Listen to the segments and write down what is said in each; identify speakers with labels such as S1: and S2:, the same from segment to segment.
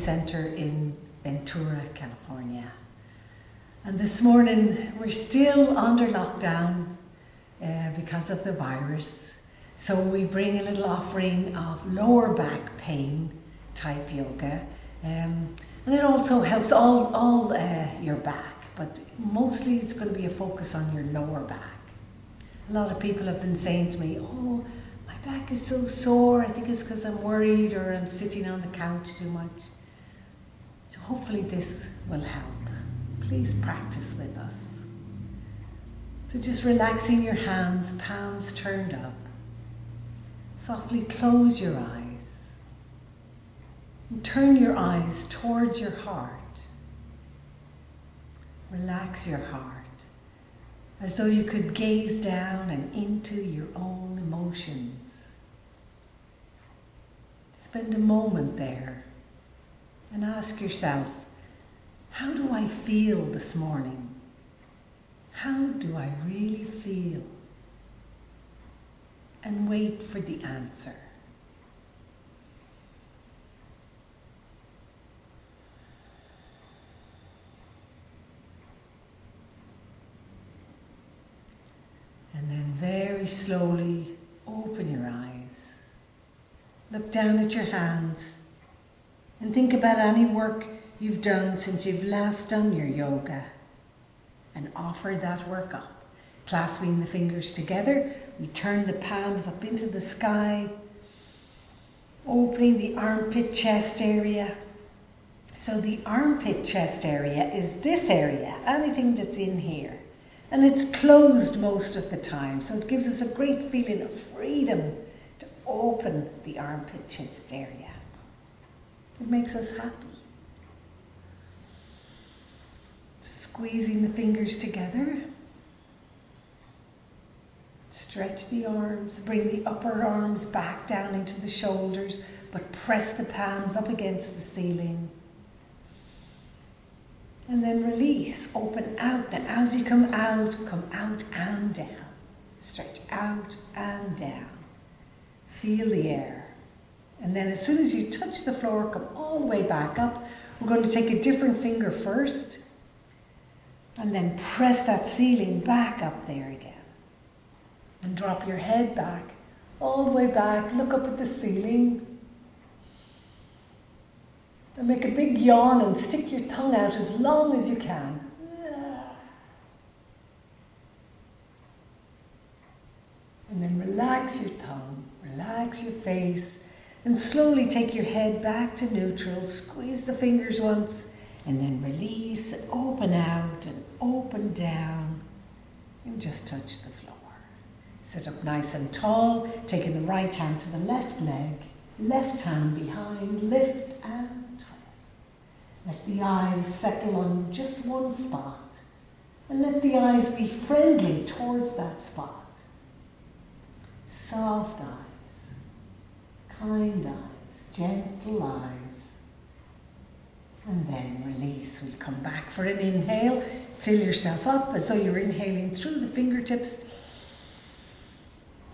S1: Center in Ventura, California. And this morning we're still under lockdown uh, because of the virus. So we bring a little offering of lower back pain type yoga. Um, and it also helps all, all uh, your back, but mostly it's going to be a focus on your lower back. A lot of people have been saying to me, oh, my back is so sore. I think it's because I'm worried or I'm sitting on the couch too much. So hopefully this will help. Please practice with us. So just relaxing your hands, palms turned up. Softly close your eyes. And turn your eyes towards your heart. Relax your heart as though you could gaze down and into your own emotions. Spend a moment there and ask yourself, how do I feel this morning? How do I really feel? And wait for the answer. And then very slowly open your eyes. Look down at your hands and think about any work you've done since you've last done your yoga and offer that work up. Clasping the fingers together, we turn the palms up into the sky, opening the armpit chest area. So the armpit chest area is this area, anything that's in here. And it's closed most of the time, so it gives us a great feeling of freedom to open the armpit chest area. It makes us happy. Squeezing the fingers together. Stretch the arms, bring the upper arms back down into the shoulders, but press the palms up against the ceiling and then release, open out. Now, as you come out, come out and down. Stretch out and down. Feel the air. And then, as soon as you touch the floor, come all the way back up. We're going to take a different finger first and then press that ceiling back up there again. And drop your head back, all the way back. Look up at the ceiling. And make a big yawn and stick your tongue out as long as you can. And then relax your tongue, relax your face, and slowly take your head back to neutral. Squeeze the fingers once, and then release open out and open down, and just touch the floor. Sit up nice and tall, taking the right hand to the left leg, left hand behind, lift and twist. Let the eyes settle on just one spot, and let the eyes be friendly towards that spot. Soft eyes, kind eyes, gentle eyes. And then release. We'll come back for an inhale. Fill yourself up as though you're inhaling through the fingertips.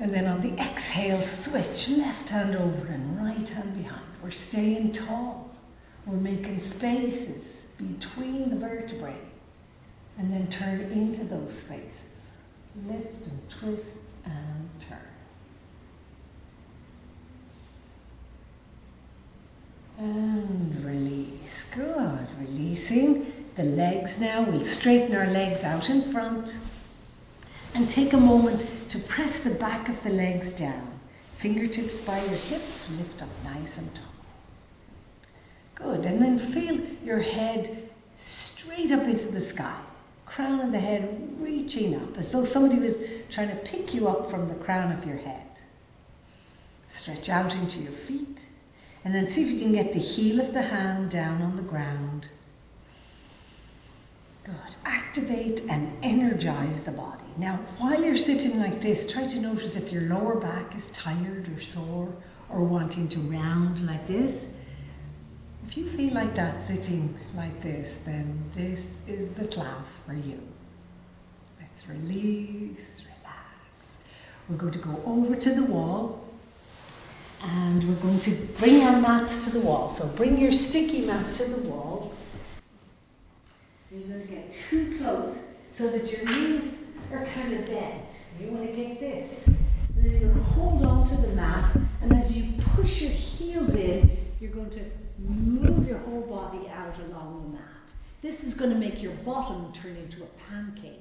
S1: And then on the exhale, switch left hand over and right hand behind. We're staying tall. We're making spaces between the vertebrae. And then turn into those spaces. Lift and twist and turn. And release. Good. The legs now. We'll straighten our legs out in front. And take a moment to press the back of the legs down. Fingertips by your hips. Lift up nice and tall. Good. And then feel your head straight up into the sky. Crown of the head reaching up as though somebody was trying to pick you up from the crown of your head. Stretch out into your feet. And then see if you can get the heel of the hand down on the ground. Good. Activate and energize the body. Now, while you're sitting like this, try to notice if your lower back is tired or sore or wanting to round like this. If you feel like that sitting like this, then this is the class for you. Let's release, relax. We're going to go over to the wall and we're going to bring our mats to the wall. So bring your sticky mat to the wall. You're going to get too close so that your knees are kind of bent. You want to get this. And then you're going to hold on to the mat and as you push your heels in, you're going to move your whole body out along the mat. This is going to make your bottom turn into a pancake.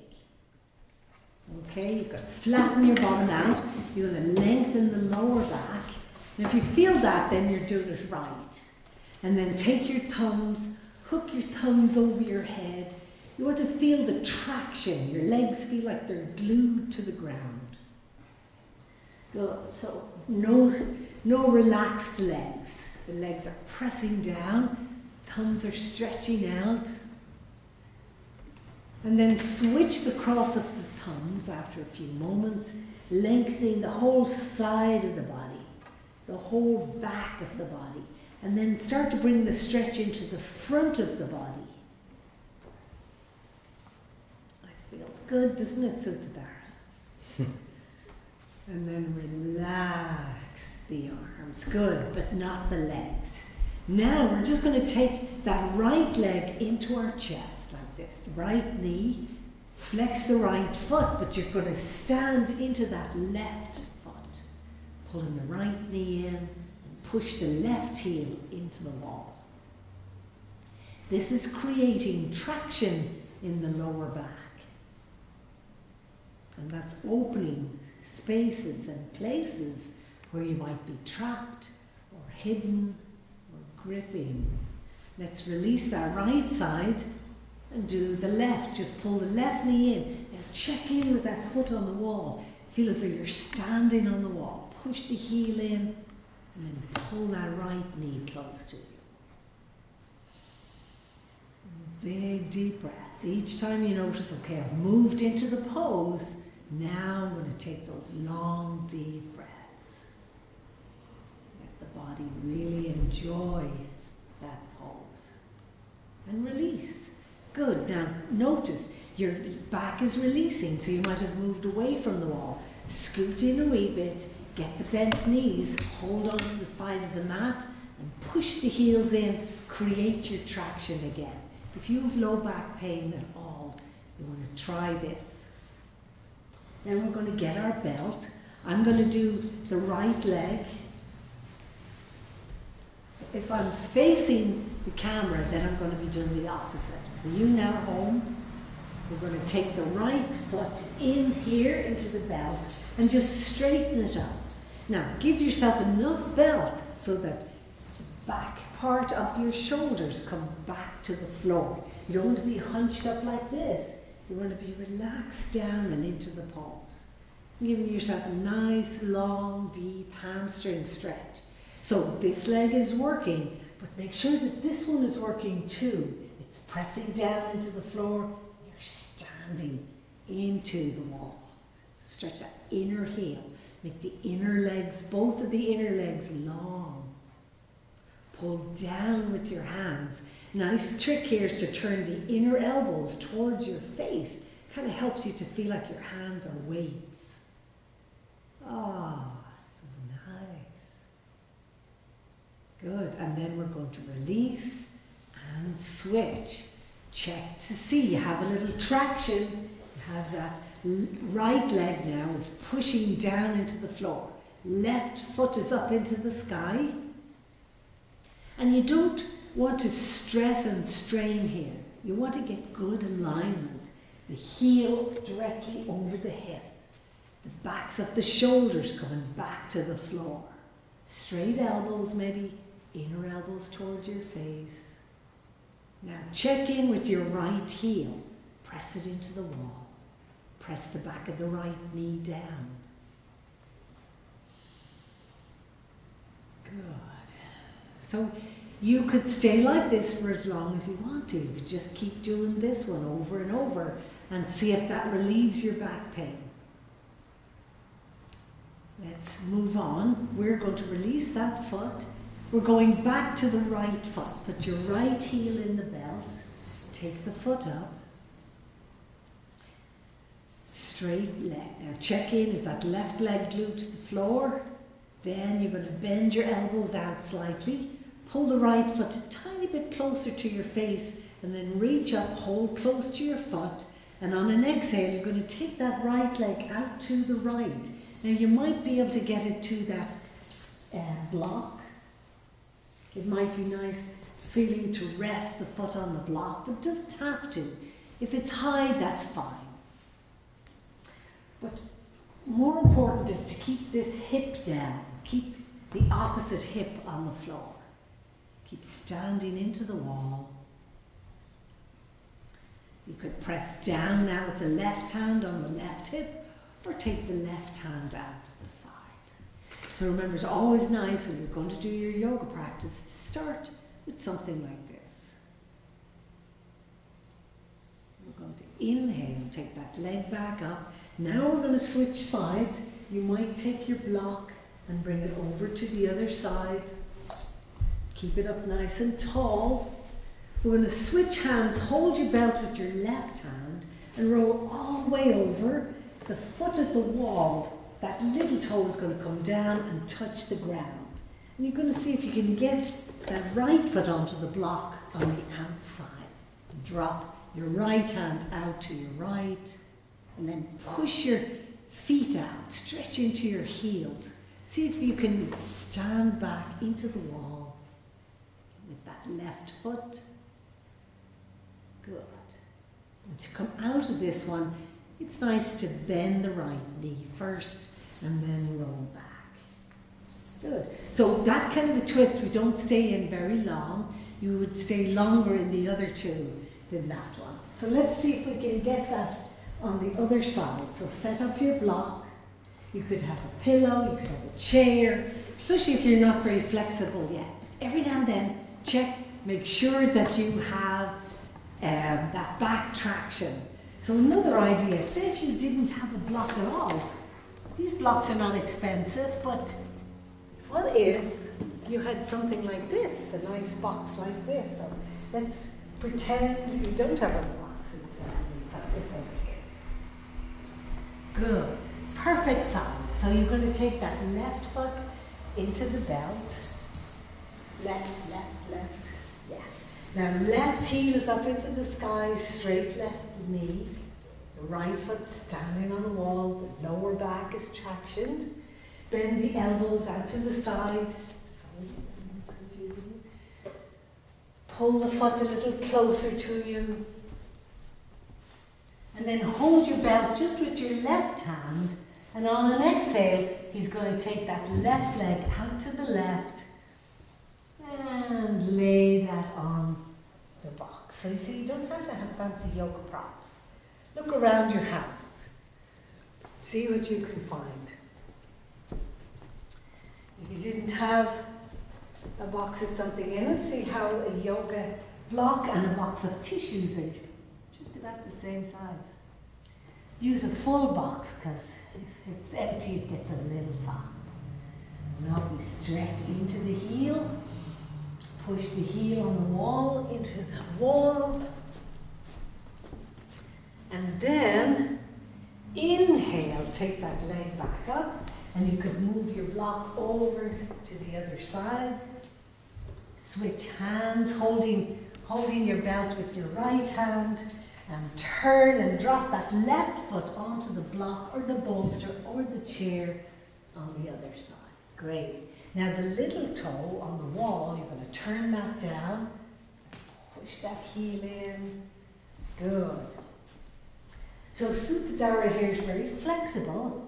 S1: Okay, you've got to flatten your bottom out. You're going to lengthen the lower back. And if you feel that, then you're doing it right. And then take your thumbs, hook your thumbs over your head. You want to feel the traction. Your legs feel like they're glued to the ground. So no, no relaxed legs. The legs are pressing down. Thumbs are stretching out. And then switch the cross of the thumbs after a few moments, lengthening the whole side of the body, the whole back of the body. And then start to bring the stretch into the front of the body. It feels good, doesn't it, Sutadara? and then relax the arms. Good, but not the legs. Now we're just going to take that right leg into our chest like this. Right knee, flex the right foot, but you're going to stand into that left foot. Pulling the right knee in push the left heel into the wall. This is creating traction in the lower back. And that's opening spaces and places where you might be trapped or hidden or gripping. Let's release that right side and do the left. Just pull the left knee in and check in with that foot on the wall. Feel as though you're standing on the wall. Push the heel in and then pull that right knee close to you. Big deep breaths. Each time you notice, okay, I've moved into the pose. Now I'm going to take those long, deep breaths. Let the body really enjoy that pose. And release. Good. Now notice your back is releasing, so you might have moved away from the wall. Scoot in a wee bit, get the bent knees, hold on to the side of the mat, and push the heels in, create your traction again. If you have low back pain at all, you want to try this. Then we're going to get our belt. I'm going to do the right leg. If I'm facing the camera, then I'm going to be doing the opposite. You now home, we're going to take the right foot in here into the belt and just straighten it up. Now, give yourself enough belt so that the back part of your shoulders come back to the floor. You don't want to be hunched up like this. You want to be relaxed down and into the pose. Giving yourself a nice, long, deep hamstring stretch. So this leg is working, but make sure that this one is working too It's pressing down into the floor, you're standing into the wall. Stretch that inner heel. Make the inner legs, both of the inner legs long. Pull down with your hands. Nice trick here is to turn the inner elbows towards your face. Kind of helps you to feel like your hands are weights. Ah, oh, so nice. Good. And then we're going to release and switch. Check to see you have a little traction. You have that right leg now is pushing down into the floor. Left foot is up into the sky. And you don't want to stress and strain here. You want to get good alignment. The heel directly over the hip. The backs of the shoulders coming back to the floor. Straight elbows maybe, inner elbows towards your face. Now check in with your right heel. Press it into the wall. Press the back of the right knee down. Good. So you could stay like this for as long as you want to. You could just keep doing this one over and over and see if that relieves your back pain. Let's move on. We're going to release that foot we're going back to the right foot. Put your right heel in the belt. Take the foot up.
S2: Straight leg. Now check in, is that left leg glued to the floor? Then you're going to bend your elbows out slightly. Pull the right foot a tiny bit closer to your face and then reach up, hold close to your foot. And on an exhale, you're going to take that right leg out to the right. Now you might be able to get it to that uh, block. It might be nice feeling to rest the foot on the block, but it doesn't have to. If it's high, that's fine. But more important is to keep this hip down. Keep the opposite hip on the floor. Keep standing into the wall. You could press down now with the left hand on the left hip or take the left hand out to the side. So remember, it's always nice when you're going to do your yoga practice to start with something like this. We're going to inhale, take that leg back up. Now we're going to switch sides. You might take your block and bring it over to the other side. Keep it up nice and tall. We're going to switch hands, hold your belt with your left hand and roll all the way over. The foot at the wall, that little toe is going to come down and touch the ground. And you're going to see if you can get that right foot onto the block on the outside. Drop your right hand out to your right and then push your feet out, stretch into your heels. See if you can stand back into the wall with that left foot. Good. And to come out of this one, it's nice to bend the right knee first and then roll back. Good. So that kind of a twist, we don't stay in very long. You would stay longer in the other two than that one. So let's see if we can get that on the other side. So set up your block. You could have a pillow, you could have a chair, especially if you're not very flexible yet. Every now and then, check, make sure that you have um, that back traction. So another idea, say if you didn't have a block at all, these blocks are not expensive, but what if you had something like this, a nice box like this? So let's pretend you don't have a box put this over here. Good, perfect size. So you're going to take that left foot into the belt, left, left, left, Yeah. now left heel is up into the sky, straight left knee. Right foot standing on the wall, the lower back is tractioned. Bend the elbows out to the side. So confusing. Pull the foot a little closer to you. And then hold your belt just with your left hand. And on an exhale, he's going to take that left leg out to the left and lay that on the box. So you see, you don't have to have fancy yoga props. Look around your house. See what you can find. If you didn't have a box with something in it, see how a yoga block and a box of tissues are same size. Use a full box because if it's empty it gets a little soft. Now we stretch into the heel Push the heel on the wall into the wall. And then inhale, take that leg back up, and you could move your block over to the other side. Switch hands, holding, holding your belt with your right hand, and turn and drop that left foot onto the block or the bolster or the chair on the other side. Great. Now the little toe on the wall, you're going to turn that down, push that heel in. Good. So Supadara here is very flexible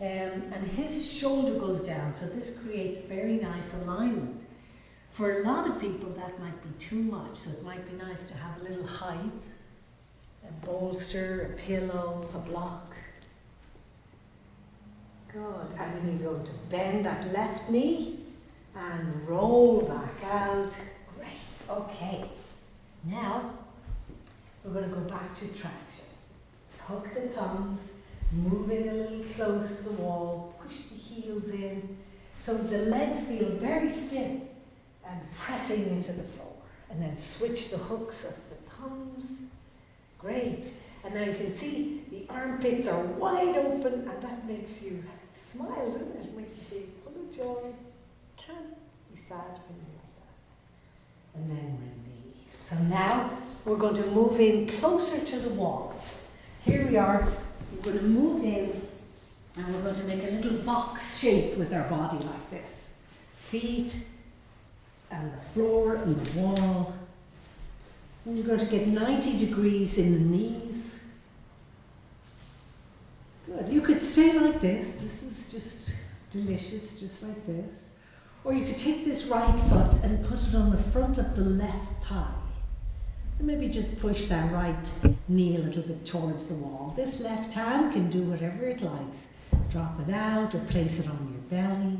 S2: um, and his shoulder goes down, so this creates very nice alignment. For a lot of people that might be too much, so it might be nice to have a little height, a bolster, a pillow, a block. Good. And then you're going to bend that left knee and roll back out. Great. Okay. Now, we're going to go back to traction. Hook the thumbs, move in a little close to the wall, push the heels in. So the legs feel very stiff and pressing into the floor. And then switch the hooks of the thumbs. Great. And now you can see the armpits are wide open and that makes you smile, doesn't it? It makes you feel full of joy. Can't be sad when you're like that. And then release. So now we're going to move in closer to the wall. Here we are. We're going to move in and we're going to make a little box shape with our body like this. Feet and the floor and the wall. And you're going to get 90 degrees in the knees. Good. You could stay like this. This is just delicious, just like this. Or you could take this right foot and put it on the front of the left thigh. And maybe just push that right knee a little bit towards the wall. This left hand can do whatever it likes. Drop it out or place it on your belly.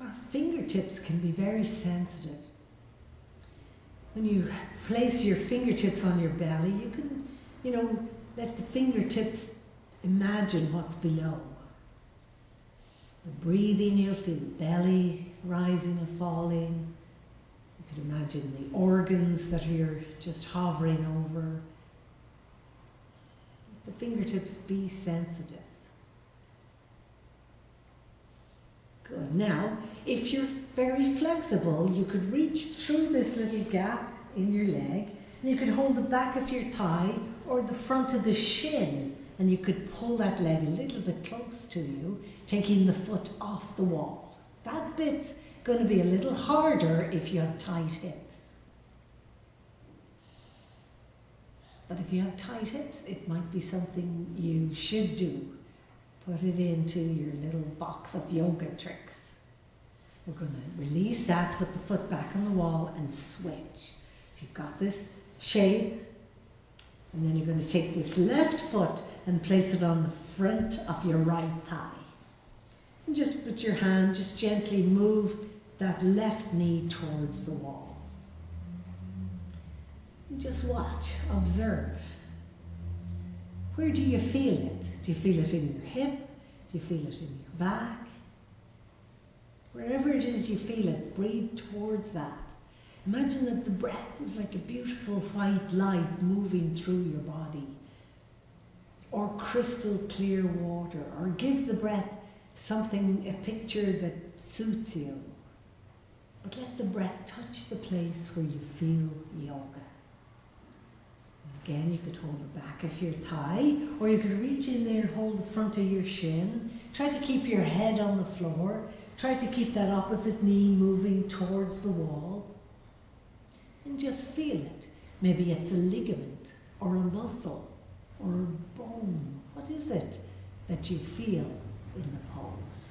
S2: Our fingertips can be very sensitive. When you place your fingertips on your belly, you can, you know, let the fingertips imagine what's below. The breathing, you'll feel the belly rising and falling. You could imagine the organs that you're just hovering over. Let the fingertips be sensitive. Good. Now, if you're very flexible, you could reach through this little gap in your leg and you could hold the back of your thigh or the front of the shin and you could pull that leg a little bit close to you, taking the foot off the wall. That bit's going to be a little harder if you have tight hips. But if you have tight hips, it might be something you should do. Put it into your little box of yoga tricks. We're going to release that, put the foot back on the wall and switch. So you've got this shape, and then you're going to take this left foot and place it on the front of your right thigh. And just put your hand, just gently move that left knee towards the wall. And just watch, observe. Where do you feel it? Do you feel it in your hip? Do you feel it in your back? Wherever it is you feel it, breathe towards that. Imagine that the breath is like a beautiful white light moving through your body, or crystal clear water, or give the breath something, a picture that suits you. But let the breath touch the place where you feel yoga. Again, you could hold the back of your thigh, or you could reach in there and hold the front of your shin. Try to keep your head on the floor. Try to keep that opposite knee moving towards the wall. And just feel it. Maybe it's a ligament, or a muscle, or a bone. What is it that you feel in the pose?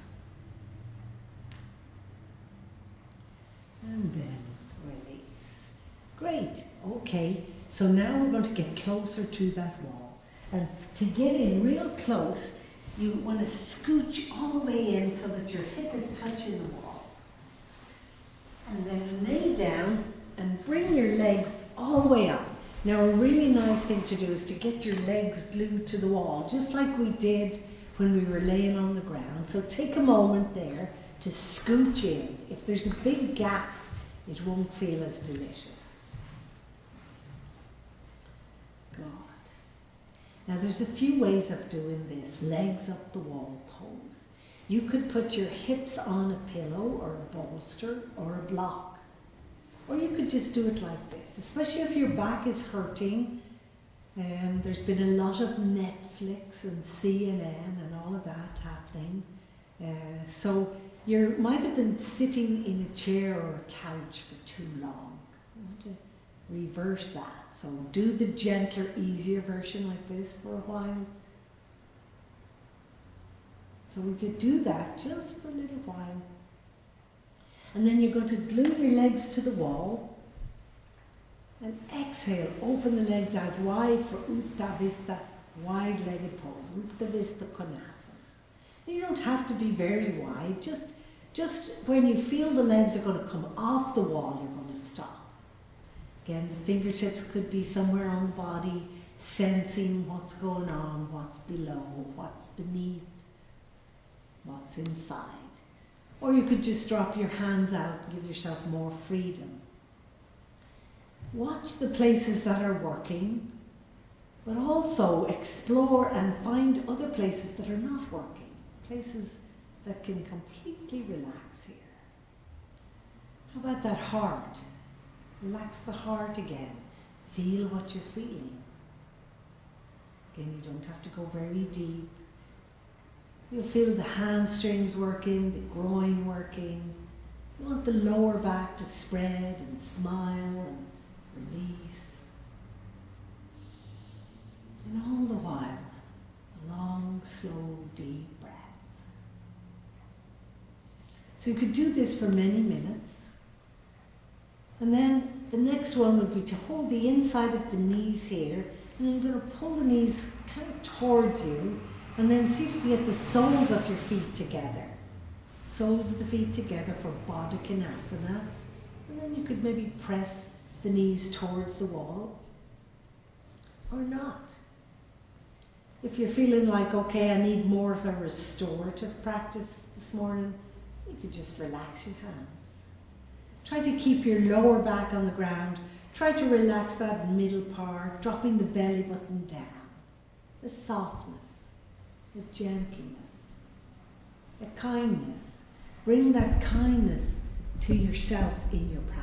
S2: And then release. Great. Okay. So now we're going to get closer to that wall. And to get in real close, you want to scooch all the way in so that your hip is touching the wall. And then lay down and bring your legs all the way up. Now a really nice thing to do is to get your legs glued to the wall, just like we did when we were laying on the ground. So take a moment there to scooch in. If there's a big gap, it won't feel as delicious. God. Now there's a few ways of doing this, legs up the wall pose. You could put your hips on a pillow or a bolster or a block. Or you could just do it like this, especially if your back is hurting. Um, there's been a lot of Netflix and CNN and all of that happening. Uh, so you might have been sitting in a chair or a couch for too long. Reverse that. So do the gentler, easier version like this for a while. So we could do that just for a little while. And then you're going to glue your legs to the wall. And exhale, open the legs out wide for Uttanasana Vista, wide-legged pose, Uttanasana Konasana. You don't have to be very wide, just, just when you feel the legs are going to come off the wall, you're going to stop. Again, the fingertips could be somewhere on the body, sensing what's going on, what's below, what's beneath, what's inside. Or you could just drop your hands out and give yourself more freedom. Watch the places that are working but also explore and find other places that are not working, places that can completely relax here. How about that heart? Relax the heart again. Feel what you're feeling. Again, you don't have to go very deep. You'll feel the hamstrings working, the groin working. You want the lower back to spread and smile and release. And all the while, long, slow, deep breaths. So you could do this for many minutes. And then the next one would be to hold the inside of the knees here, and then you're going to pull the knees kind of towards you, and then see if you can get the soles of your feet together. Soles of the feet together for Baddha. And then you could maybe press the knees towards the wall, or not. If you're feeling like, okay, I need more of a restorative practice this morning, you could just relax your hands. Try to keep your lower back on the ground. Try to relax that middle part, dropping the belly button down. The softness, the gentleness, the kindness. Bring that kindness to yourself in your practice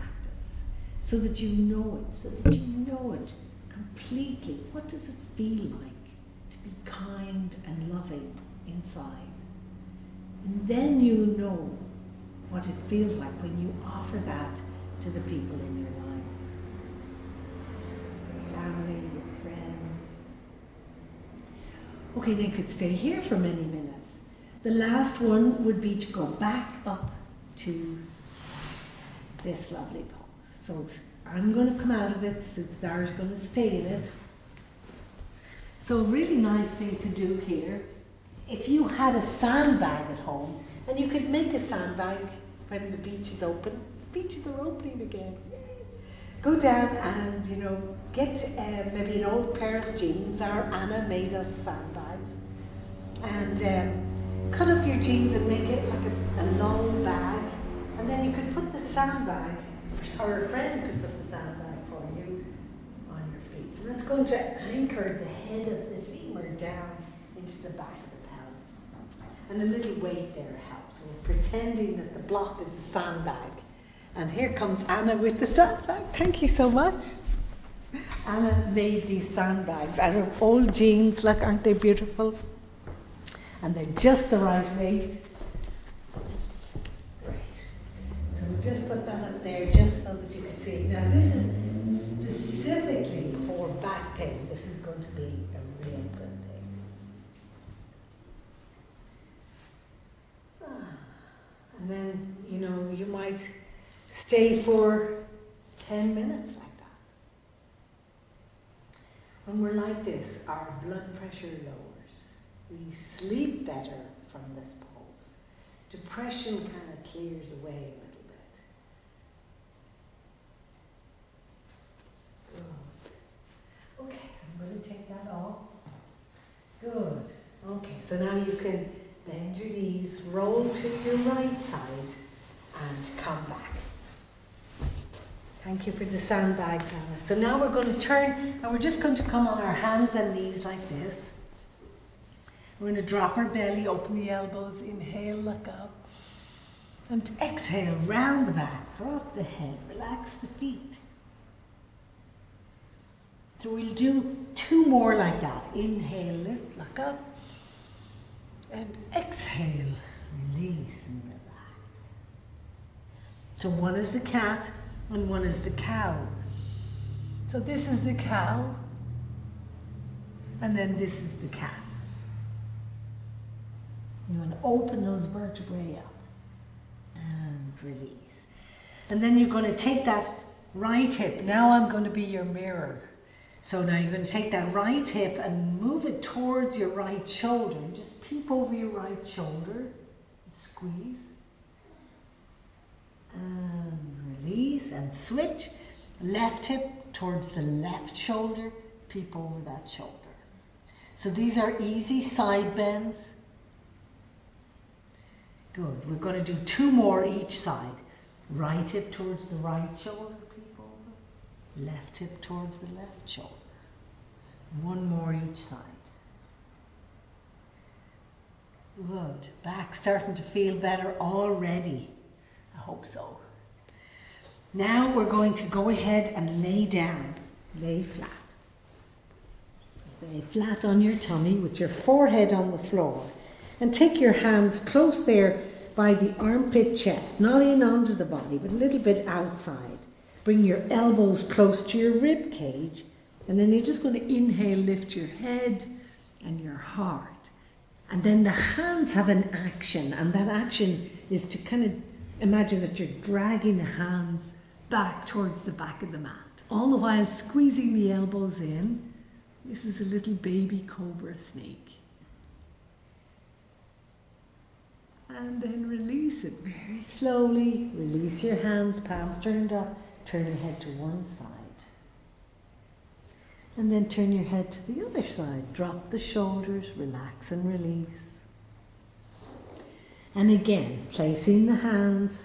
S2: so that you know it, so that you know it completely. What does it feel like to be kind and loving inside? And then you know what it feels like when you offer that to the people in your life your family, your friends. Okay, then they could stay here for many minutes. The last one would be to go back up to this lovely pose. So I'm going to come out of it, Siddhar's going to stay in it. So, really nice thing to do here if you had a sandbag at home, and you could make a sandbag when the beach is open. The beaches are opening again. Go down and you know get uh, maybe an old pair of jeans. Our Anna made us sandbags, and um, cut up your jeans and make it like a, a long bag, and then you could put the sandbag, or a friend could put the sandbag for you on your feet, and that's going to anchor the head of the femur down into the back of the pelvis. and a little weight there helps. Pretending that the block is a sandbag. And here comes Anna with the sandbag. Thank you so much. Anna made these sandbags out of old jeans. Look, aren't they beautiful? And they're just the right weight. Great. So we'll just put that up there just so that you can see. Now this is specifically for back pain. This is going to be a real good Then, you know, you might stay for 10 minutes like that. When we're like this, our blood pressure lowers. We sleep better from this pose. Depression kind of clears away a little bit. Good. Okay, so I'm going to take that off. Good. Okay, so now you can Bend your knees, roll to your right side, and come back. Thank you for the sandbags, Anna. So now we're going to turn, and we're just going to come on our hands and knees like this. We're going to drop our belly, open the elbows, inhale, look up. And exhale, round the back, drop the head, relax the feet. So we'll do two more like that. Inhale, lift, look up. And exhale, release and relax. So one is the cat and one is the cow. So this is the cow, and then this is the cat. You want to open those vertebrae up and release. And then you're going to take that right hip. Now I'm going to be your mirror. So now you're going to take that right hip and move it towards your right shoulder. Just peep over your right shoulder, squeeze, and release, and switch. Left hip towards the left shoulder, peep over that shoulder. So these are easy side bends. Good. We're going to do two more each side. Right hip towards the right shoulder, peep over. Left hip towards the left shoulder. One more each side. Good. Back starting to feel better already. I hope so. Now we're going to go ahead and lay down. Lay flat. Lay flat on your tummy with your forehead on the floor. And take your hands close there by the armpit chest, not in under the body, but a little bit outside. Bring your elbows close to your rib cage, and then you're just going to inhale, lift your head and your heart. And then the hands have an action, and that action is to kind of imagine that you're dragging the hands back towards the back of the mat, all the while squeezing the elbows in. This is a little baby cobra snake. And then release it very slowly. Release your hands, palms turned up. Turn your head to one side. And then turn your head to the other side. Drop the shoulders, relax and release. And again, placing the hands,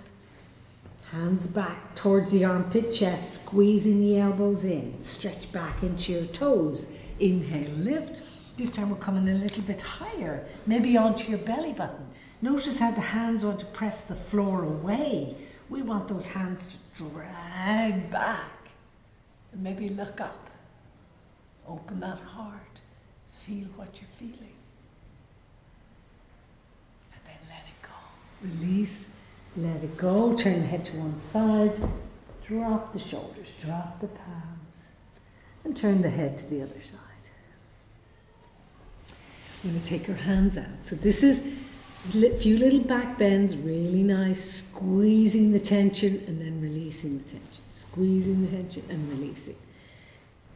S2: hands back towards the armpit chest, squeezing the elbows in. Stretch back into your toes. Inhale, lift. This time we're coming a little bit higher, maybe onto your belly button. Notice how the hands want to press the floor away. We want those hands to drag back and maybe look up. Open that heart. Feel what you're feeling. And then let it go. Release. Let it go. Turn the head to one side. Drop the shoulders. Drop the palms. And turn the head to the other side. I'm going to take your hands out. So this is a few little back bends, really nice, squeezing the tension and then releasing the tension, squeezing the tension and releasing.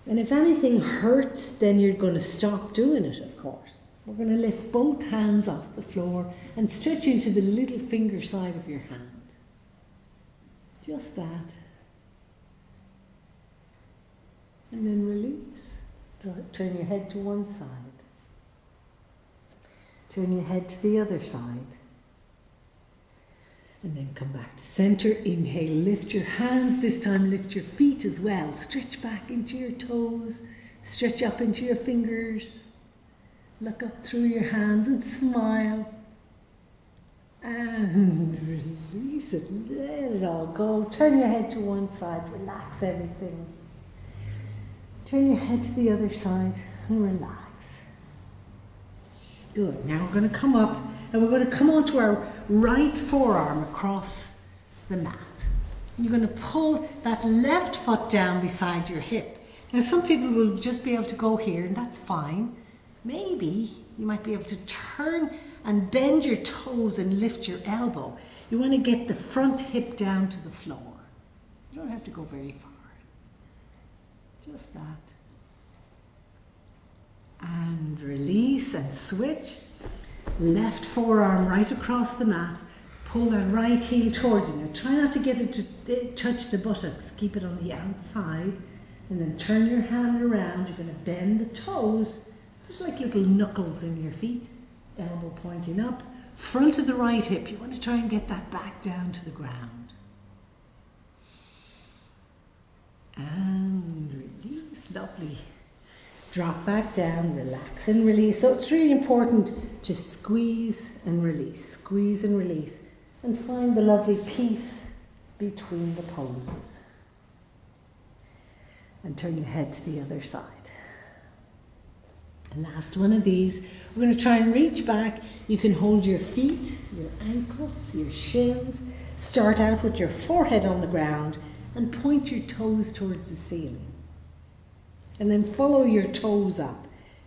S2: And if anything hurts, then you're going to stop doing it, of course. We're going to lift both hands off the floor and stretch into the little finger side of your hand. Just that. And then release. Turn your head to one side. Turn your head to the other side. And then come back to center. Inhale, lift your hands. This time, lift your feet as well. Stretch back into your toes. Stretch up into your fingers. Look up through your hands and smile. And release it. Let it all go. Turn your head to one side. Relax everything. Turn your head to the other side and relax. Good. Now we're going to come up and we're going to come onto our right forearm across the mat. You're going to pull that left foot down beside your hip. Now some people will just be able to go here and that's fine. Maybe you might be able to turn and bend your toes and lift your elbow. You want to get the front hip down to the floor. You don't have to go very far. Just that and release and switch. Left forearm right across the mat. Pull that right heel towards you. Now try not to get it to eh, touch the buttocks. Keep it on the outside. And then turn your hand around. You're going to bend the toes, just like little knuckles in your feet. Elbow pointing up. Front of the right hip. You want to try and get that back down to the ground. And release. Lovely drop back down, relax and release. So it's really important to squeeze and release, squeeze and release, and find the lovely peace between the poses. And turn your head to the other side. Last one of these. We're going to try and reach back. You can hold your feet, your ankles, your shins. Start out with your forehead on the ground and point your toes towards the ceiling. And then follow your toes up.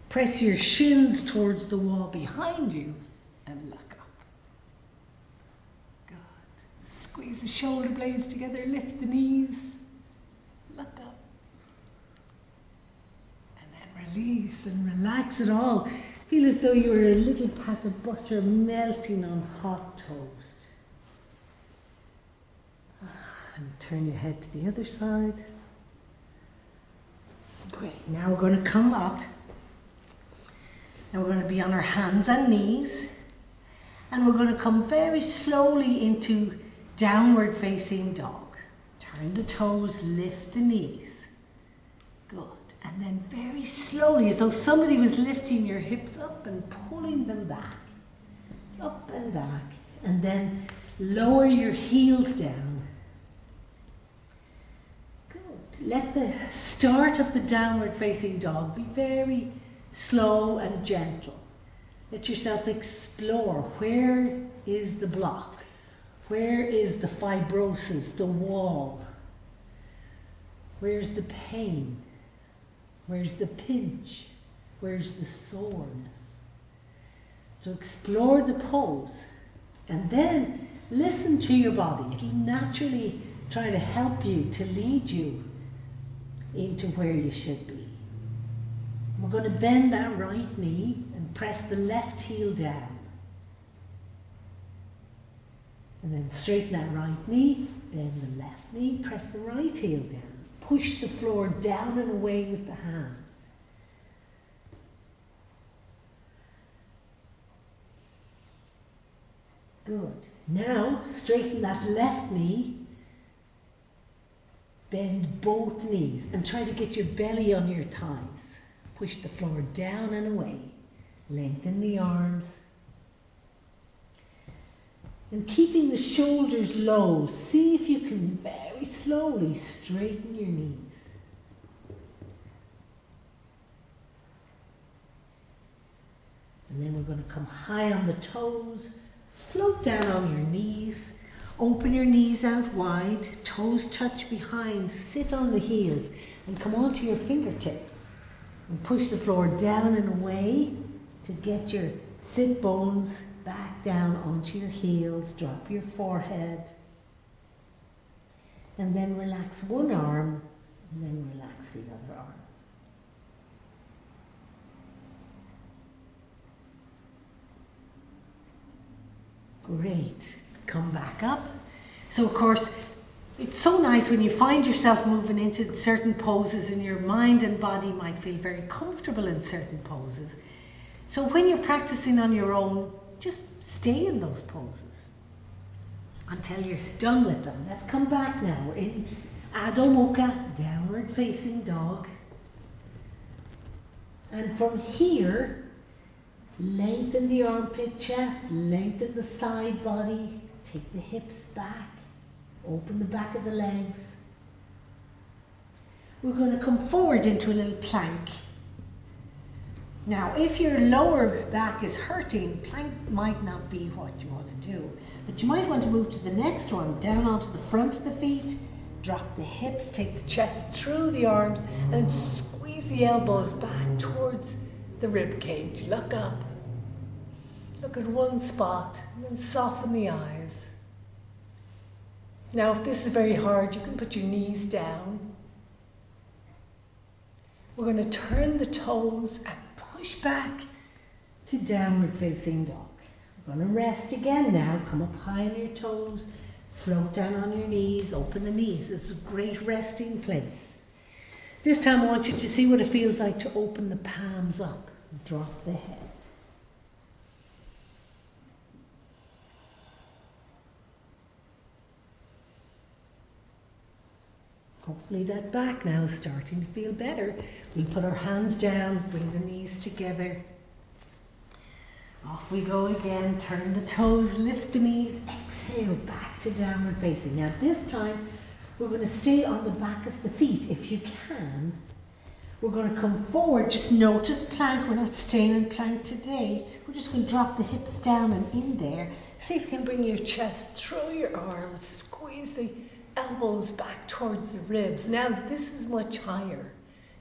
S2: Press your shins towards the wall behind you and look up. Good. Squeeze the shoulder blades together, lift the knees, look up. And then release and relax it all. Feel as though you were a little pat of butter melting on hot toast. And turn your head to the other side. Now we're going to come up. And we're going to be on our hands and knees. And we're going to come very slowly into downward facing dog. Turn the toes, lift the knees. Good. And then very slowly, as though somebody was lifting your hips up and pulling them back. Up and back. And then lower your heels down. Good. Let the start of the downward facing dog be very slow and gentle. Let yourself explore where is the block? Where is the fibrosis, the wall? Where's the pain? Where's the pinch? Where's the soreness? So explore the pose and then listen to your body. It'll naturally try to help you, to lead you into where you should be. We're going to bend that right knee and press the left heel down. And then straighten that right knee, bend the left knee, press the right heel down. Push the floor down and away with the hands. Good. Now straighten that left knee. Bend both knees and try to get your belly on your thighs. Push the floor down and away. Lengthen the arms. And keeping the shoulders low, see if you can very slowly straighten your knees. And then we're going to come high on the toes, float down on your knees, open your knees out wide, toes touch behind, sit on the heels, and come onto your fingertips. And push the floor down and away to get your sit bones back down onto your heels, drop your forehead. And then relax one arm, and then relax the other arm. Great. Come back up. So, of course, it's so nice when you find yourself moving into certain poses and your mind and body might feel very comfortable in certain poses. So, when you're practicing on your own, just stay in those poses until you're done with them. Let's come back now. We're in Adho Mukha, downward facing dog. And from here, lengthen the armpit chest, lengthen the side body, take the hips back, open the back of the legs. We're going to come forward into a little plank. Now, if your lower back is hurting, plank might not be what you want to do. But you might want to move to the next one, down onto the front of the feet, drop the hips, take the chest through the arms, and squeeze the elbows back towards the rib cage. Look up. Look at one spot, and then soften the eyes. Now, if this is very hard, you can put your knees down. We're going to turn the toes and push back to downward facing dog. We're going to rest again now. Come up high on your toes, float down on your knees, open the knees. This is a great resting place. This time I want you to see what it feels like to open the palms up drop the head. Hopefully that back now is starting to feel better. We'll put our hands down, bring the knees together. Off we go again, turn the toes, lift the knees, exhale back to downward facing. Now this time we're going to stay on the back of the feet if you can. We're going to come forward, just notice plank, we're not staying in plank today. We're just going to drop the hips down and in there. See if you can bring your chest through your arms, squeeze the elbows back towards the ribs. Now this is much higher.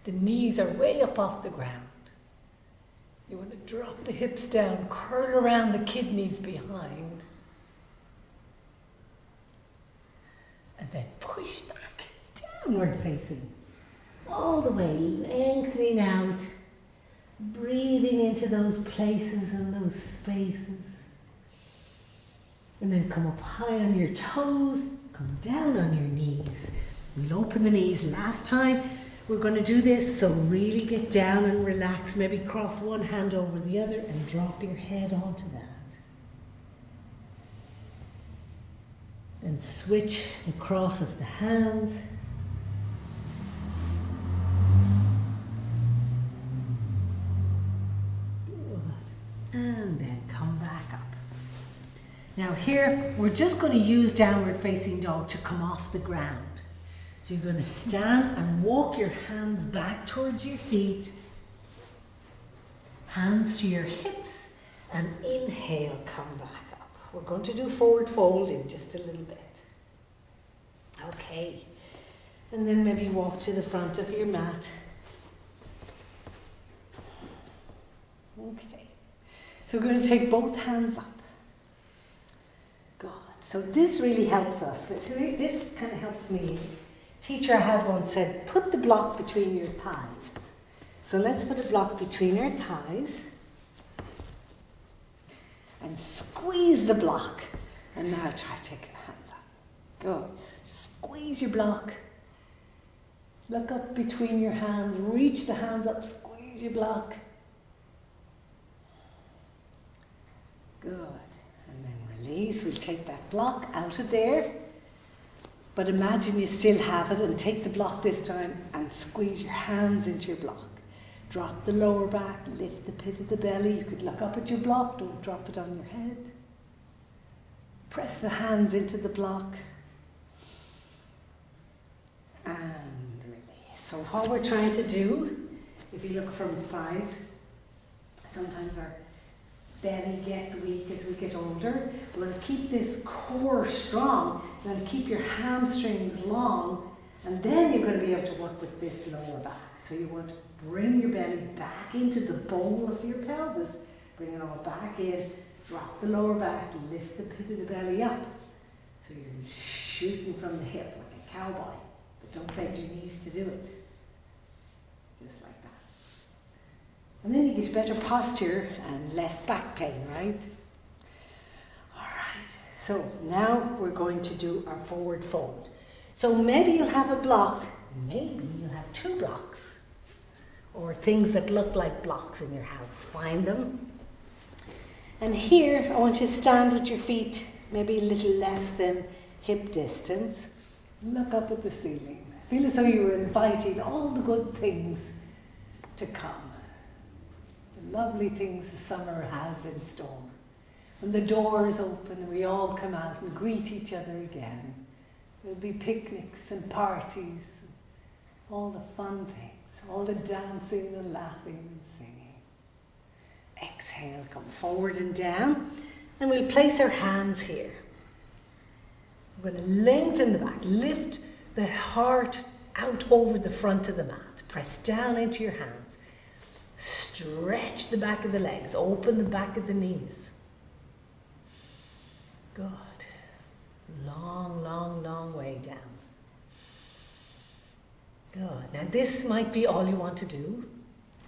S2: The knees are way up off the ground. You want to drop the hips down, curl around the kidneys behind. And then push back, downward facing. All the way, lengthening out, breathing into those places and those spaces. And then come up high on your toes, come down on your knees. We'll open the knees. Last time we're going to do this, so really get down and relax. Maybe cross one hand over the other and drop your head onto that. And switch the cross of the hands. Now here, we're just going to use downward facing dog to come off the ground. So you're going to stand and walk your hands back towards your feet, hands to your hips, and inhale, come back up. We're going to do forward fold in just a little bit. Okay. And then maybe walk to the front of your mat. Okay. So we're going to take both hands up. So this really helps us. This kind of helps me. Teacher I had once said, put the block between your thighs. So let's put a block between our thighs and squeeze the block. And now try to take the hands up. Good. Squeeze your block. Look up between your hands. Reach the hands up. Squeeze your block. Good. Release. We'll take that block out of there. But imagine you still have it and take the block this time and squeeze your hands into your block. Drop the lower back, lift the pit of the belly. You could look up at your block, don't drop it on your head. Press the hands into the block. And release. So what we're trying to do, if you look from the side, sometimes our belly gets weak as we get older. We're going to keep this core strong. You're going to keep your hamstrings long, and then you're going to be able to work with this lower back. So you want to bring your belly back into the bowl of your pelvis. Bring it all back in. Drop the lower back. Lift the pit of the belly up. So you're shooting from the hip like a cowboy. But don't bend your knees to do it. Just like that. And then you get better posture and less back pain, right? All right. So now we're going to do our forward fold. So maybe you'll have a block. Maybe you'll have two blocks or things that look like blocks in your house. Find them. And here, I want you to stand with your feet maybe a little less than hip distance. Look up at the ceiling. Feel as though you were inviting all the good things to come. Lovely things the summer has in store. When the doors open, and we all come out and greet each other again. There'll be picnics and parties, and all the fun things all the dancing and laughing and singing. Exhale, come forward and down, and we'll place our hands here. We're going to lengthen the back, lift the heart out over the front of the mat, press down into your hands, stretch the back of the legs, open the back of the knees. Good. Long, long, long way down. Good. Now this might be all you want to do,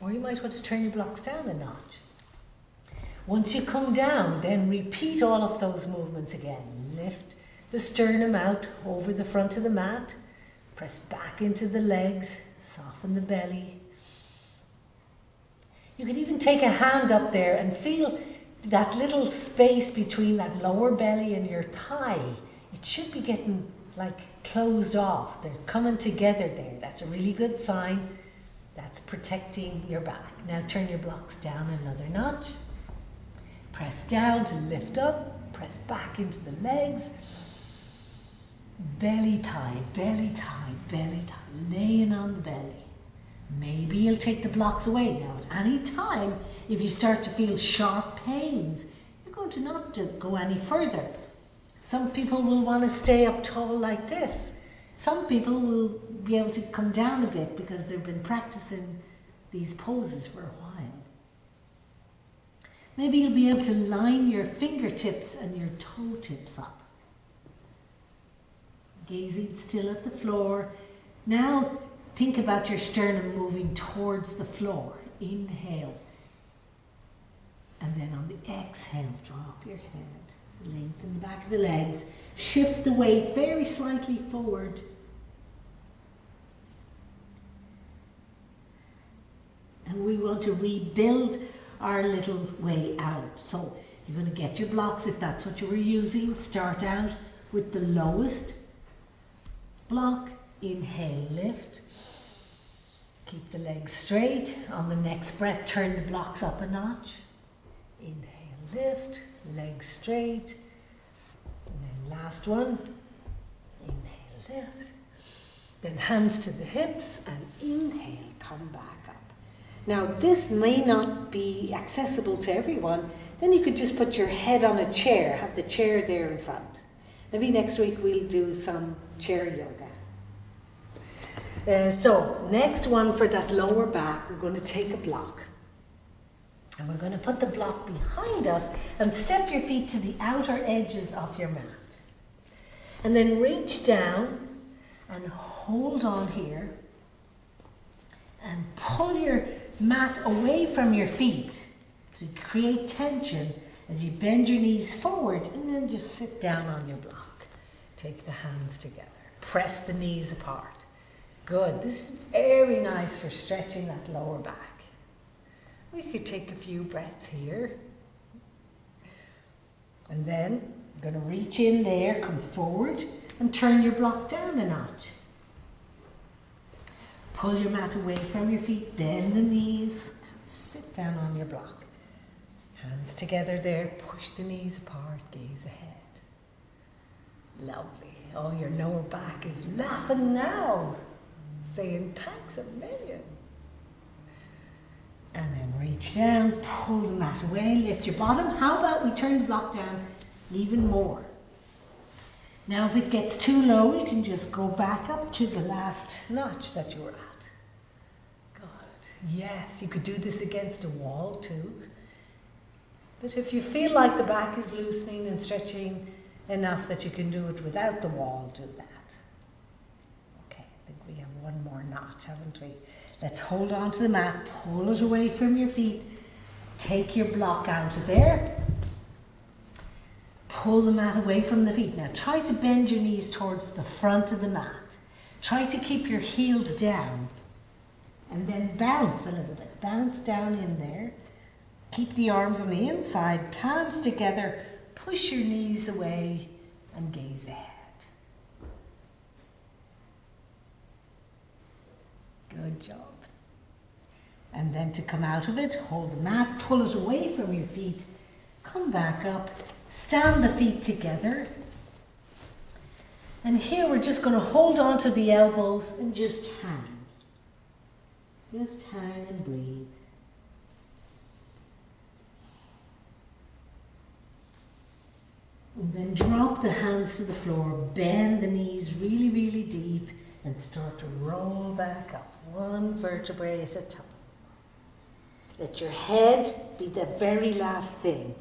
S2: or you might want to turn your blocks down a notch. Once you come down, then repeat all of those movements again. Lift the sternum out over the front of the mat, press back into the legs, soften the belly. You can even take a hand up there and feel that little space between that lower belly and your thigh. It should be getting like closed off. They're coming together there. That's a really good sign. That's protecting your back. Now turn your blocks down another notch. Press down to lift up. Press back into the legs. Belly tie, belly tie, belly tie. Laying on the belly. Maybe you'll take the blocks away. Now at any time, if you start to feel sharp pains, you're going to not go any further. Some people will want to stay up tall like this. Some people will be able to come down a bit because they've been practicing these poses for a while. Maybe you'll be able to line your fingertips and your toe tips up. Gazing still at the floor. Now think about your sternum moving towards the floor. Inhale. And then on the exhale, drop your head. Lengthen the back of the legs. Shift the weight very slightly forward. And we want to rebuild our little way out. So you're going to get your blocks if that's what you were using. Start out with the lowest block. Inhale, lift. Keep the legs straight. On the next breath, turn the blocks up a notch. Inhale, lift legs straight.
S1: And then last one. Inhale, lift. Then hands to the hips and inhale, come back up. Now, this may not be accessible to everyone. Then you could just put your head on a chair, have the chair there in front. Maybe next week we'll do some chair yoga. Uh, so, next one for that lower back, we're going to take a block. And we're going to put the block behind us and step your feet to the outer edges of your mat. And then reach down and hold on here and pull your mat away from your feet to create tension as you bend your knees forward and then just sit down on your block. Take the hands together. Press the knees apart. Good. This is very nice for stretching that lower back. We could take a few breaths here. And then I'm going to reach in there, come forward, and turn your block down a notch. Pull your mat away from your feet, bend the knees, and sit down on your block. Hands together there, push the knees apart, gaze ahead. Lovely. Oh, your lower back is laughing now, saying thanks a million. And then reach down, pull the mat away, lift your bottom. How about we turn the block down even more? Now, if it gets too low, you can just go back up to the last notch that you were at. Good. Yes, you could do this against a wall too. But if you feel like the back is loosening and stretching enough that you can do it without the wall, do that. Okay, I think we have more notch, haven't we? Let's hold on to the mat, pull it away from your feet, take your block out of there, pull the mat away from the feet. Now try to bend your knees towards the front of the mat. Try to keep your heels down and then bounce a little bit. Bounce down in there. Keep the arms on the inside, palms together, push your knees away and gaze ahead. Good job. And then to come out of it, hold the mat, pull it away from your feet, come back up, stand the feet together. And here we're just going to hold on to the elbows and just hang. Just hang and breathe. And then drop the hands to the floor, bend the knees really, really deep, and start to roll back up, one vertebrae at a time. Let your head be the very last thing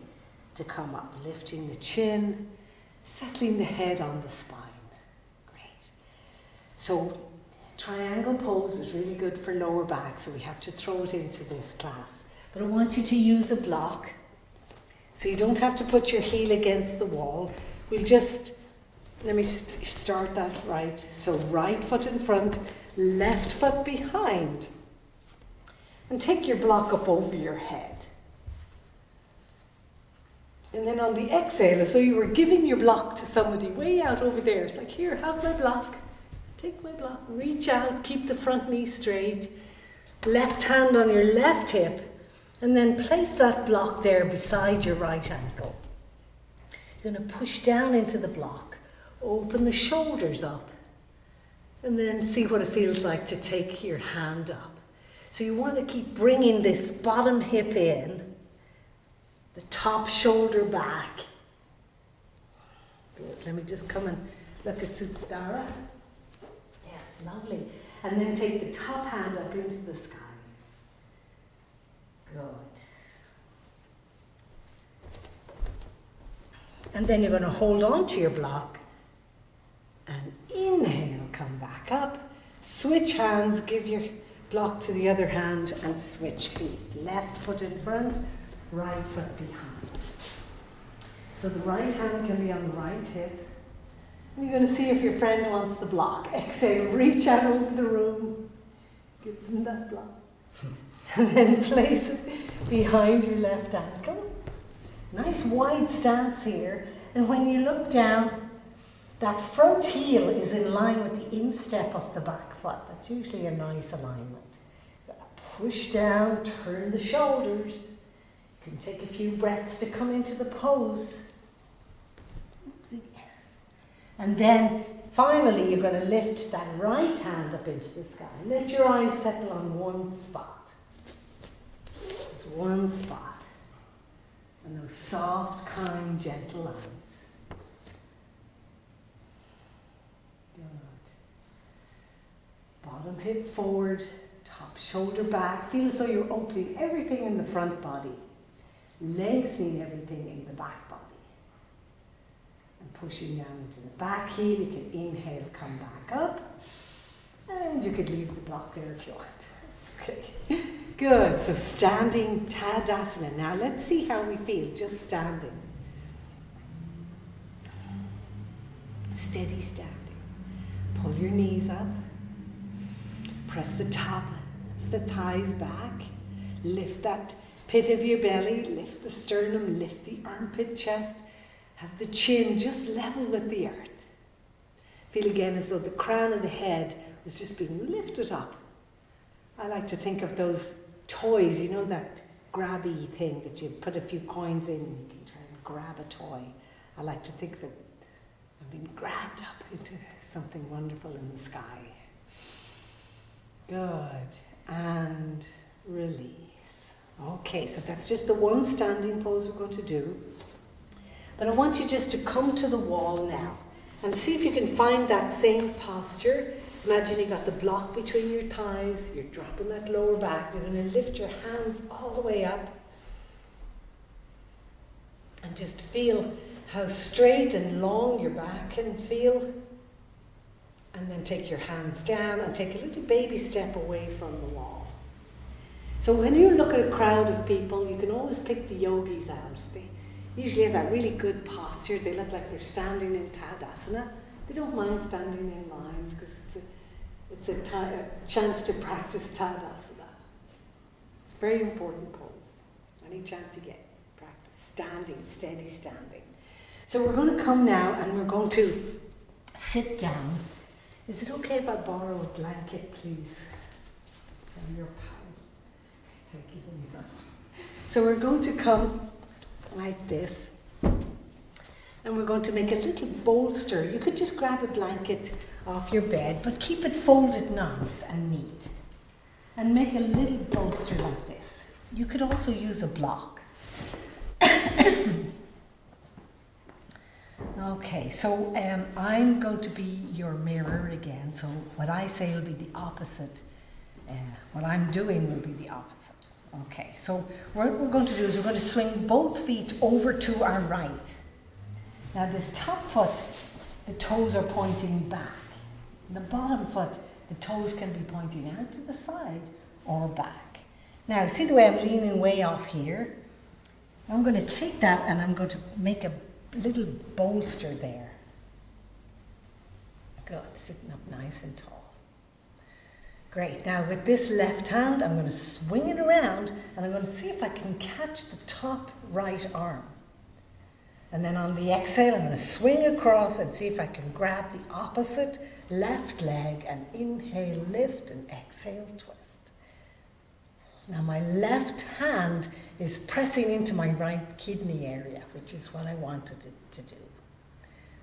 S1: to come up, lifting the chin, settling the head on the spine. Great. So, triangle pose is really good for lower back, so we have to throw it into this class. But I want you to use a block, so you don't have to put your heel against the wall. We'll just, let me st- start that right. So, right foot in front, left foot behind. And take your block up over your head. And then on the exhale, so you were giving your block to somebody way out over there. It's like, here, have my block. Take my block. Reach out, keep the front knee straight. Left hand on your left hip. And then place that block there beside your right ankle. You're going to push down into the block. Open the shoulders up. And then see what it feels like to take your hand up. So you want to keep bringing this bottom hip in, the top shoulder back. Good. Let me just come and look at Sudara. Yes, lovely. And then take the top hand up into the sky. Good. And then you're going to hold on to your block and inhale, come back up. Switch hands, give your block to the other hand and switch feet. Left foot in front, right foot behind. So the right hand can be on the right hip. And you're going to see if your friend wants the block. Exhale, reach out over the room. Give them that block. and then place it behind your left ankle. Nice wide stance here. And when you look down, that front heel is in line with the instep of the back foot. That's usually a nice alignment. Push down, turn the shoulders. You can take a few breaths to come into the pose.
S2: And then finally, you're going to lift that right hand up into the sky. Let your eyes settle on one spot. Just one spot. And those soft, kind, gentle eyes. Good. Bottom hip forward, top shoulder back. Feel as though you're opening everything in the front body, lengthening everything in the back body and pushing down into the back heel. You can inhale, come back up, and you could leave the block there if you want. okay. Good. So standing Tadasana. Now let's see how we feel just standing. Steady standing. Pull your knees up. Press the top of the thighs back. Lift that pit of your belly. Lift the sternum. Lift the armpit chest have the chin just level with the earth. Feel again as though the crown of the head was just being lifted up. I like to think of those toys, you know, that grabby thing that you put a few coins in and you can try and grab a toy. I like to think that I've been grabbed up into something wonderful in the sky. Good. And release. Okay, so that's just the one standing pose we're going to do. But I want you just to come to the wall now and see if you can find that same posture. Imagine you got the block between your thighs, you're dropping that lower back, you're going to lift your hands all the way up and just feel how straight and long your back can feel. And then take your hands down and take a little baby step away from the wall. So when you look at a crowd of people, you can always pick the yogis out. They, usually has that really good posture. They look like they're standing in Tadasana. They don't mind standing in lines because it's a, it's a chance to practice Tadasana. It's a very important pose. Any chance you get, practice standing, steady standing. So we're going to come now and we're going to sit down. Is it okay if I borrow a blanket, please? From your pile. Thank you very much. So we're going to come like this. And we're going to make a little bolster. You could just grab a blanket off your bed, but keep it folded nice and neat. And make a little bolster like this. You could also use a block. okay, so um, I'm going to be your mirror again. So what I say will be the opposite. Uh, what I'm doing will be the opposite. Okay, so what we're going to do is we're going to swing both feet over to our right. Now this top foot, the toes are pointing back. The bottom foot, the toes can be pointing out to the side or back. Now see the way I'm leaning way off here? I'm going to take that and I'm going to make a little bolster there. Good, sitting up nice and tall. Great. Now with this left hand, I'm going to swing it around and I'm going to see if I can catch the top right arm. And then on the exhale, I'm going to swing across and see if I can grab the opposite left leg and inhale, lift and exhale, twist. Now my left hand is pressing into my right kidney area, which is what I wanted it to do.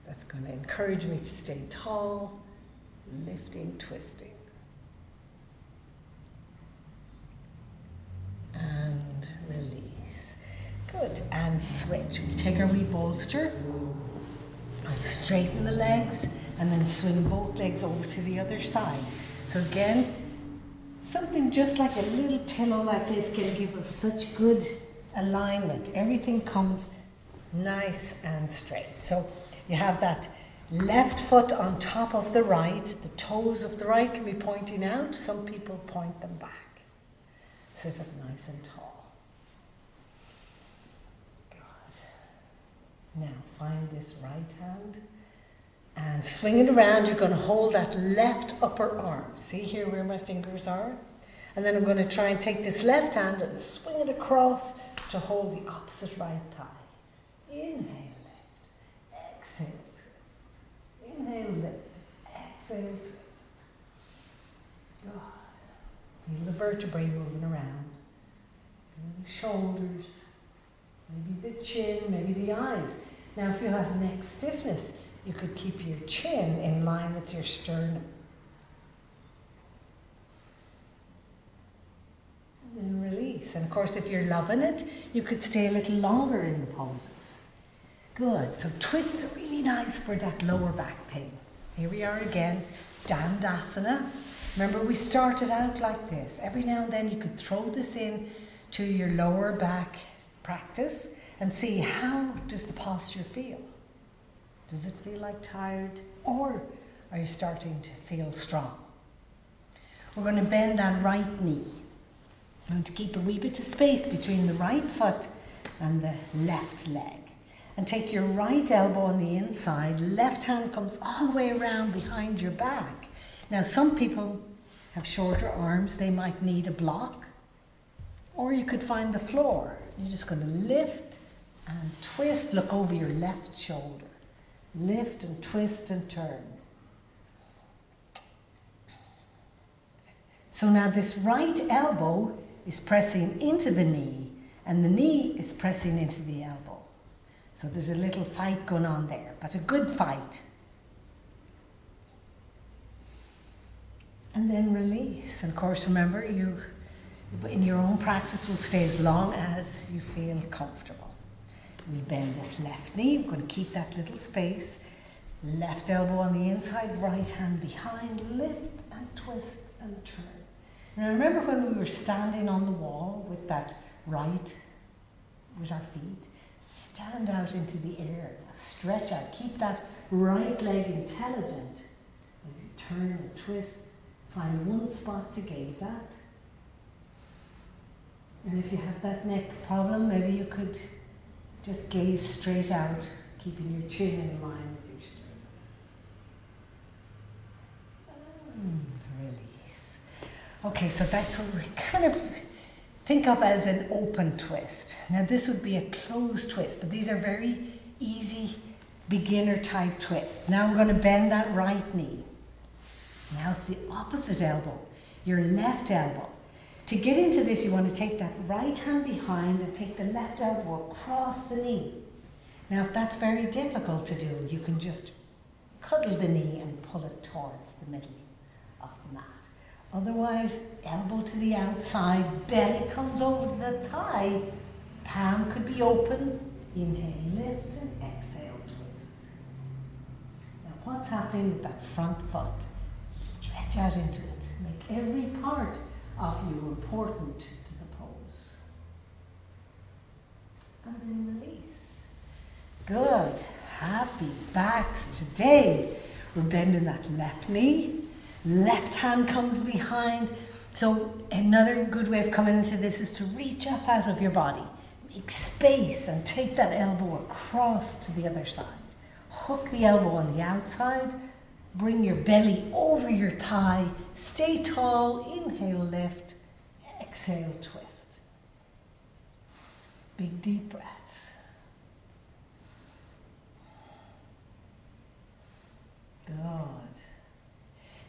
S2: That's going to encourage me to stay tall, lifting, twisting. and release. Good, and switch. We take our wee bolster, straighten the legs, and then swing both legs over to the other side. So again, something just like a little pillow like this can give us such good alignment. Everything comes nice and straight. So you have that left foot on top of the right. The toes of the right can be pointing out. Some people point them back. Sit up nice and tall. Good. Now find this right hand and swing it around. You're going to hold that left upper arm. See here where my fingers are? And then I'm going to try and take this left hand and swing it across to hold the opposite right thigh. Inhale, lift. Exhale, twist. Inhale, lift. Exhale, twist. Good. Feel the vertebrae moving around. Feel the shoulders, maybe the chin, maybe the eyes. Now, if you have neck stiffness,
S1: you could keep your chin in line with your sternum. And release. And of course, if you're loving it, you could stay a little longer in the poses. Good. So twists are really nice for that lower back pain. Here we are again, Dandasana. Remember, we started out like this. Every now and then you could throw this in to your lower back practice and see how does the posture feel. Does it feel like tired or are you starting to feel strong? We're going to bend that right knee. I'm going to keep a wee bit of space between the right foot and the left leg. And take your right elbow on the inside, left hand comes all the way around behind your back. Now, some people have shorter arms, they might need a block, or you could find the floor. You're just going to lift and twist, look over your left shoulder. Lift and twist and turn. So now this right elbow is pressing into the knee and the knee is pressing into the elbow. So there's a little fight going on there, but a good fight. And then release. And of course, remember, you in your own practice will stay as long as you feel comfortable. We'll bend this left knee, we're going to keep that little space. Left elbow on the inside, right hand behind, lift and twist and turn. Now remember when we were standing on the wall with that right, with our feet, stand out into the air, stretch out, keep that right leg intelligent as you turn and twist, find one spot to gaze at. And if you have that neck problem, maybe you could just gaze straight out, keeping your chin in line with your sternum. Mm, release. Okay, so that's what we kind of think of as an open twist. Now this would be a closed twist, but these are very easy beginner type twists. Now I'm going to bend that right knee. Now it's the opposite elbow, your left elbow. To get into this, you want to take that right hand behind and take the left elbow across the knee. Now, if that's very difficult to do, you can just cuddle the knee and pull it towards the middle of the mat. Otherwise, elbow to the outside, belly comes over to the thigh, palm could be open, inhale, lift, and exhale, twist. Now, what's happening with that front foot? Stretch out into it. Make every part of you important to the pose. And then release. Good. Happy backs today. We're bending that left knee. Left hand comes behind. So another good way of coming into this is to reach up out of your body. Make space and take that elbow across to the other side. Hook the elbow on the outside Bring your belly over your thigh. Stay tall. Inhale, lift. Exhale, twist. Big deep breath. Good.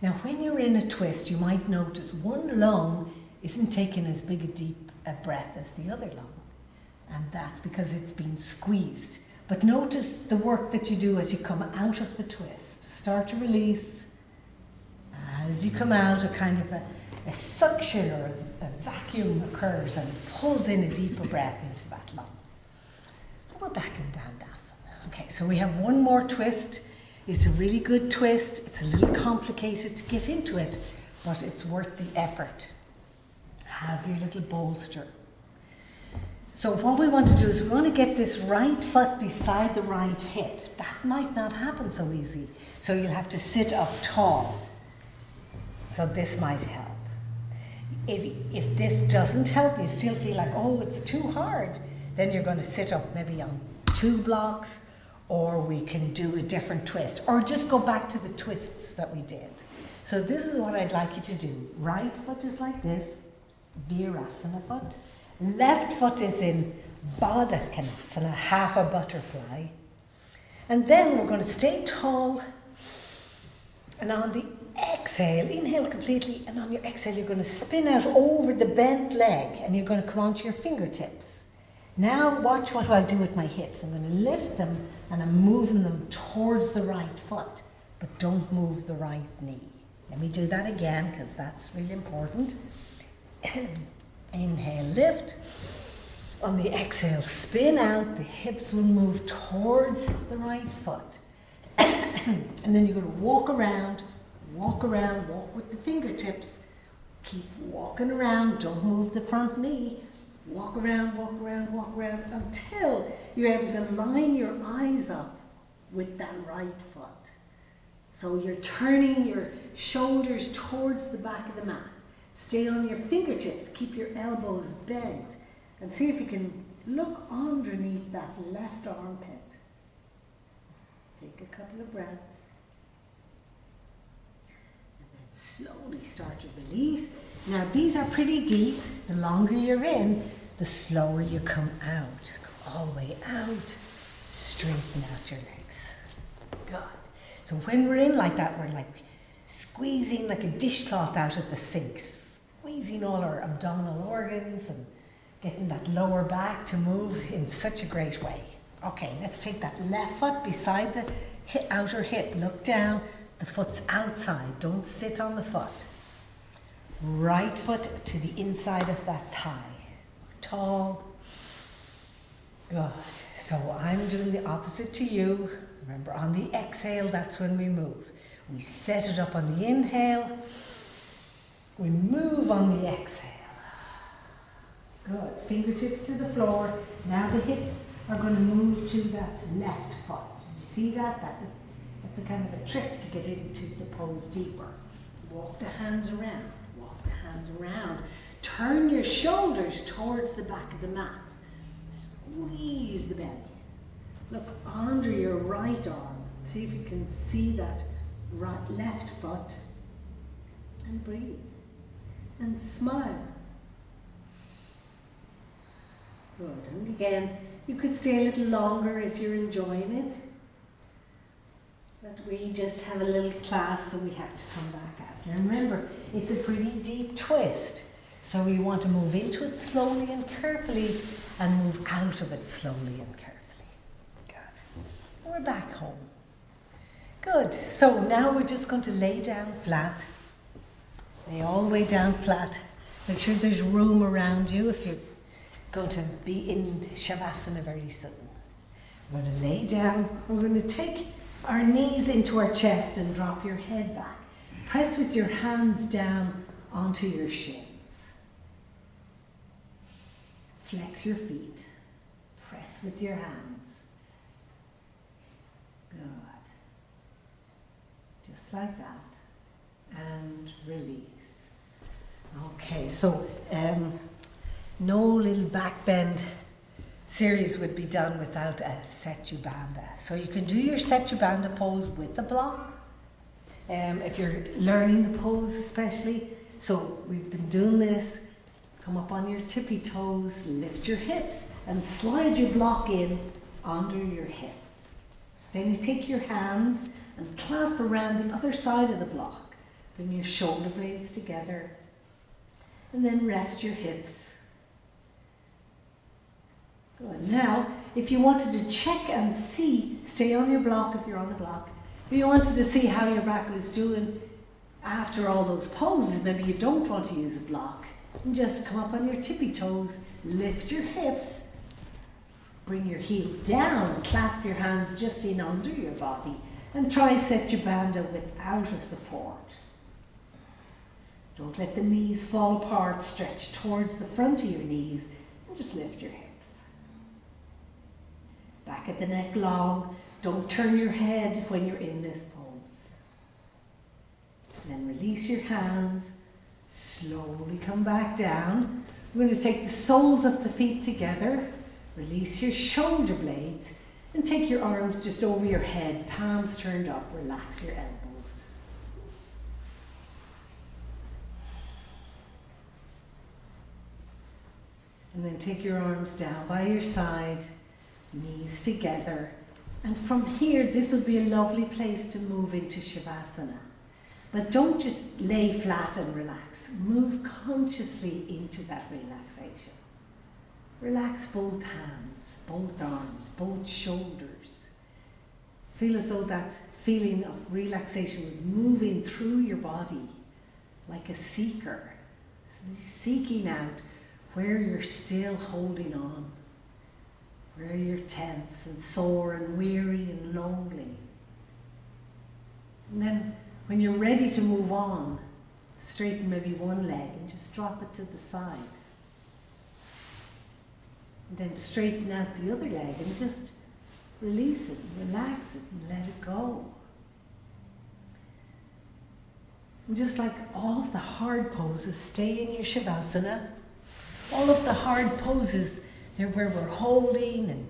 S1: Now, when you're in a twist, you might notice one lung isn't taking as big a deep a breath as the other lung. And that's because it's been squeezed. But notice the work that you do as you come out of the twist start to release. As you come out, a kind of a, a suction or a, a, vacuum occurs and pulls in a deeper breath into that lung. we're back in Dandasana. Okay, so we have one more twist. It's a really good twist. It's a little complicated to get into it, but it's worth the effort. Have your little bolster. So what we want to do is we want to get this right foot beside the right hip. That might not happen so easy. So you'll have to sit up tall. So this might help. If, if this doesn't help, you still feel like, oh, it's too hard, then you're going to sit up maybe on two blocks, or we can do a different twist, or just go back to the twists that we did. So this is what I'd like you to do. Right foot is like this, Virasana foot. Left foot is in Baddha Konasana, half a butterfly. And then we're going to stay tall and on the exhale, inhale completely, and on your exhale, you're going to spin out over the bent leg and you're going to come onto your fingertips. Now watch what I'll do with my hips. I'm going to lift them and I'm moving them towards the right foot, but don't move the right knee. Let me do that again because that's really important. Inhale, lift. On the exhale, spin out. The hips will move towards the right foot. and then you're going to walk around, walk around, walk with the fingertips. Keep walking around. Don't move the front knee. Walk around, walk around, walk around until you're able to line your eyes up with that right foot. So you're turning your shoulders towards the back of the mat. Stay on your fingertips, keep your elbows bent, and see if you can look underneath that left armpit. Take a couple of breaths. And then slowly start to release. Now, these are pretty deep. The longer you're in, the slower you come out. Go all the way out. Straighten out your legs. Good. So when we're in like that, we're like squeezing like a dishcloth out of the sink, squeezing all our abdominal organs and getting that lower back to move in such a great way. Okay, let's take that left foot beside the hip, outer hip. Look down. The foot's outside. Don't sit on the foot. Right foot to the inside of that thigh. Tall. Good. So I'm doing the opposite to you. Remember, on the exhale, that's when we move. We set it up on the inhale. We move on the exhale. Good. Fingertips to the floor. Now the hips are going to move to that left foot. Did you see that? That's a, that's a kind of a trick to get into the pose deeper. Walk the hands around. Walk the hands around. Turn your shoulders towards the back of the mat. Squeeze the belly. Look under your right arm. See if you can see that right left foot. And breathe. And smile. Good. And again, you could stay a little longer if you're enjoying it. But we just have a little class, so we have to come back after. And remember, it's a pretty deep twist. So we want to move into it slowly and carefully and move out of it slowly and carefully. Good. We're back home. Good. So now we're just going to lay down flat. Lay all the way down flat. Make sure there's room around you if you're going to be in Shavasana very soon. We're going to lay down. We're going to take our knees into our chest and drop your head back. Press with your hands down onto your shins. Flex your feet. Press with your hands. Good. Just like that. And release. Okay, so um, no little back bend series would be done without a Setu So you can do your Setu pose with the block. Um, if you're learning the pose especially. So we've been doing this. Come up on your tippy toes, lift your hips and slide your block in under your hips. Then you take your hands and clasp around the other side of the block. Bring your shoulder blades together and then rest your hips Good. Now, if you wanted to check and see, stay on your block if you're on a block. If you wanted to see how your back was doing after all those poses, maybe you don't want to use a block, and just come up on your tippy toes, lift your hips, bring your heels down, clasp your hands just in under your body, and try Setu Bandha without a support. Don't let the knees fall apart, stretch towards the front of your knees, and just lift your hips. Back at the neck long. Don't turn your head when you're in this pose. Then release your hands. Slowly come back down. We're going to take the soles of the feet together. Release your shoulder blades and take your arms just over your head, palms turned up. Relax your elbows. And then take your arms down by your side knees together. And from here, this would be a lovely place to move into Shavasana. But don't just lay flat and relax. Move consciously into that relaxation.
S2: Relax both hands, both arms, both shoulders. Feel as though that feeling of relaxation was moving through your body like a seeker, seeking out where you're still holding on, where you're tense and sore and weary and lonely. And then when you're ready to move on, straighten maybe one leg and just drop it to the side. And then straighten out the other leg and just release it, relax it, and let it go. And just like all of the hard poses, stay in your Shavasana. All of the hard poses, they're where we're holding and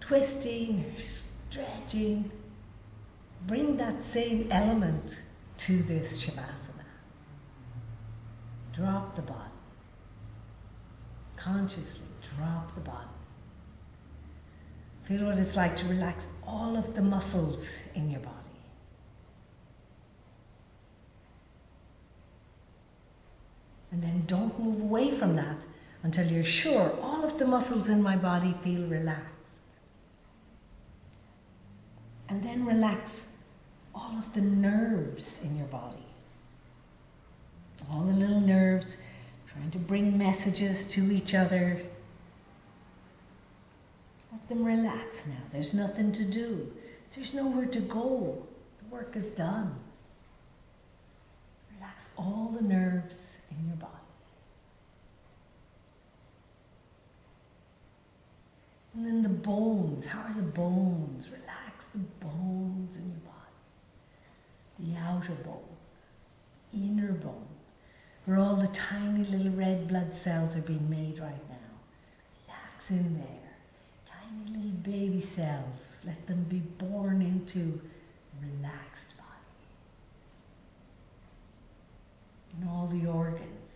S2: twisting or stretching. Bring that same element to this Shavasana. Drop the body. Consciously drop the body. Feel what it's like to relax all of the muscles in your body. And then don't move away from that until you're sure all of the muscles in my body feel relaxed. And then relax all of the nerves in your body. All the little nerves trying to bring messages to each other. Let them relax now. There's nothing to do. There's nowhere to go. The work is done. Relax all the nerves in your body. And then the bones. How are the bones? Relax the bones in your body the outer bone, inner bone, where all the tiny little red blood cells are being made right now. Relax in there. Tiny little baby cells. Let them be born into relaxed body. And all the organs,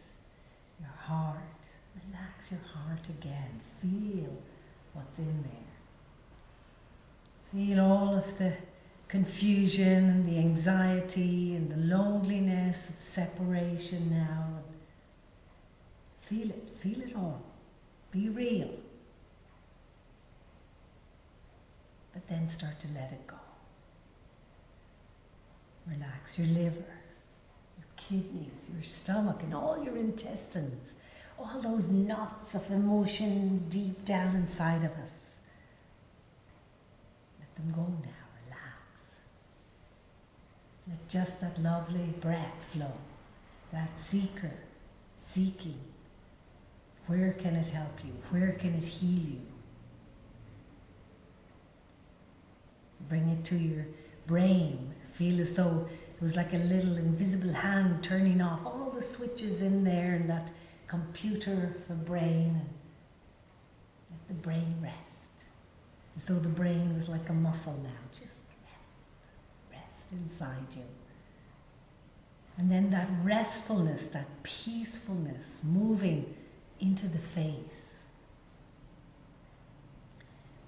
S2: your heart. Relax your heart again. Feel what's in there. Feel all of the confusion and the anxiety and the loneliness of separation now. Feel it, feel it all. Be real. But then start to let it go. Relax your liver, your kidneys, your stomach, and all your intestines. All those knots of emotion deep down inside of us. Let them go now. Relax. Let just that lovely breath flow, that seeker, seeking. Where can it help you? Where can it heal you? Bring it to your brain. Feel as though it was like a little invisible hand turning off all the switches in there and that computer for brain. And let the brain rest. As though the brain was like a muscle now, just rest, rest inside you. And then that restfulness, that peacefulness moving into the face.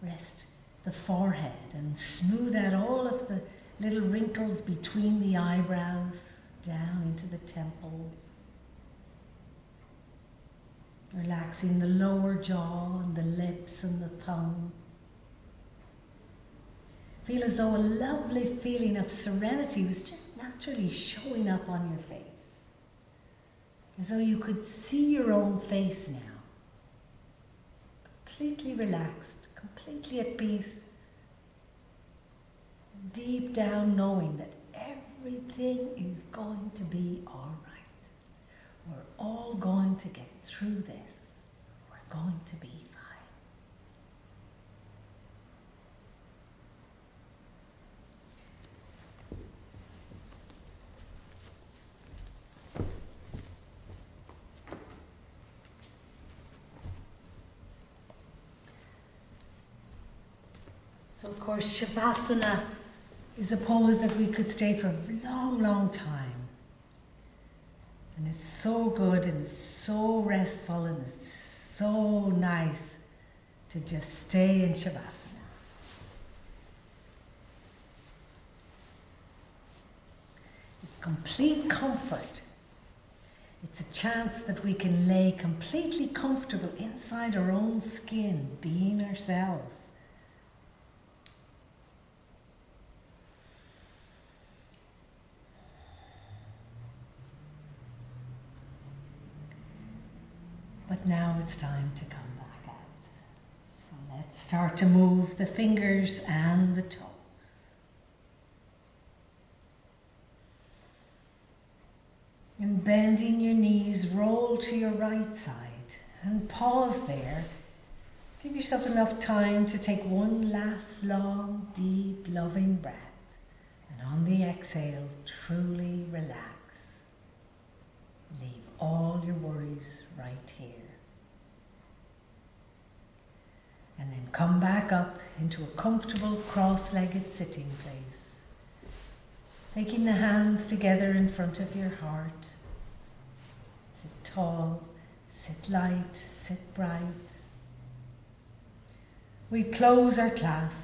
S2: Rest the forehead and smooth out all of the little wrinkles between the eyebrows down into the temples. Relaxing the lower jaw and the lips and the tongue. Feel as though a lovely feeling of serenity was just naturally showing up on your face. As though you could see your own face now. Completely relaxed, completely at peace. Deep down knowing that everything is going to be all right. We're all going to get through this. We're going to be fine. So, of course, Shavasana is a pose that we could stay for a long, long time. And it's so good and it's so restful and it's so nice to just stay in Shavasana. Complete comfort
S1: It's a chance that we can lay completely comfortable inside our own skin, being ourselves. But now it's time to come back out. So let's start to move the fingers and the toes. And bending your knees, roll to your right side and pause there. Give yourself enough time to take one last long, deep, loving breath. And on the exhale, truly relax. Leave all your worries right here. And then come back up into a comfortable cross legged sitting place. Taking the hands together in front of your heart. Sit tall, sit light, sit bright. We close our class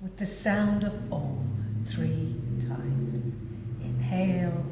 S1: with the sound of Om three times. Inhale.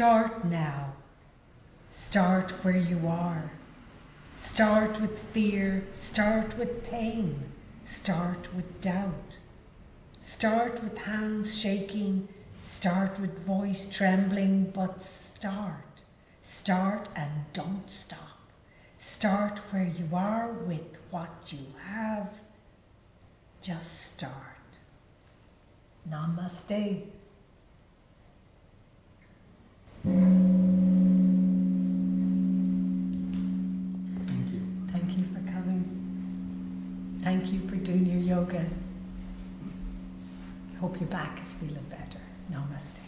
S1: Start now. Start where you are. Start with fear. Start with pain. Start with doubt. Start with hands shaking. Start with voice trembling, but start. Start and don't stop. Start where you are with what you have. Just start. Namaste.
S3: Thank you.
S1: Thank you for coming. Thank you for doing your yoga. Hope your back is feeling better. Namaste.